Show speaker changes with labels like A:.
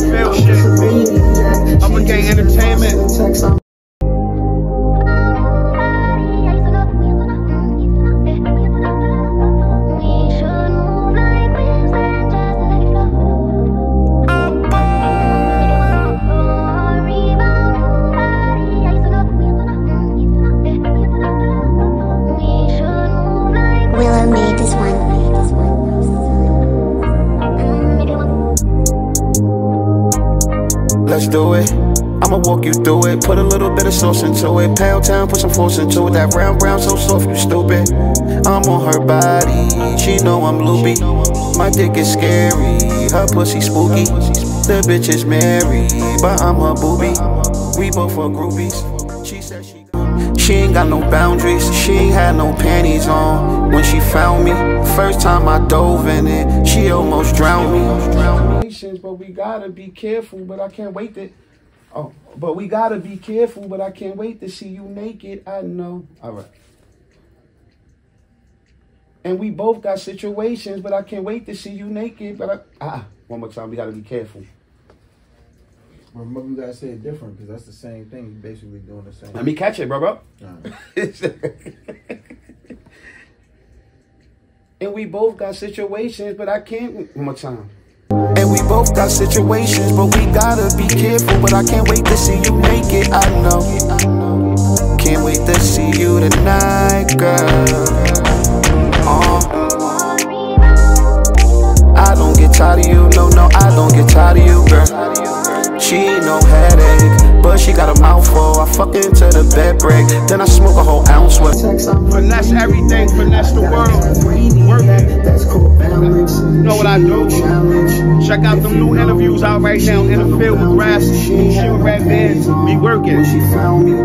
A: NFL shit. Upper Gang Entertainment.
B: Let's do it. I'ma walk you through it. Put a little bit of sauce into it. Pound town, put some force into it. That round brown so soft, you stupid. I'm on her body. She know I'm loopy. My dick is scary. Her pussy spooky. The bitch is married, but I'm her booby. We both are groupies. She said she. She ain't got no boundaries, she ain't had no panties on When she found me, first time I dove in it She almost drowned me
A: But we gotta be careful, but I can't wait to. Oh, but we gotta be careful, but I can't wait to see you naked. I know. All right. And we both got situations, but I can't wait to see you naked. But I, ah, one more time, we gotta be careful.
C: Remember, you gotta say it different because that's the same thing. You're basically doing the same.
A: Let me catch it, bro, bro.
C: Alright.
A: and we both got situations, but I can't. One more time.
B: And we both got situations, but we gotta be careful But I can't wait to see you naked, I know Can't wait to see you tonight, girl uh, I don't get tired of you, no, no, I don't get tired of you, girl She ain't no headache, but she got a mouthful I fuck into the bed break, then I smoke a whole ounce with
A: Finesse everything, finesse the world. Work it. You know what I do? Check out them new interviews out right now in the field with Grass. Shit with Red Bands. We working.